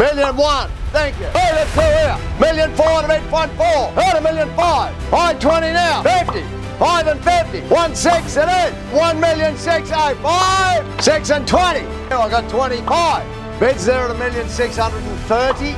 Million one, Thank you. Hey, let's go here. Million four and eight point four. Heard a million five. High twenty now. Fifty. Five and fifty. One six and eight. One million six eight five. Six and twenty. Now I got twenty-five. Bids there at a million six hundred and thirty.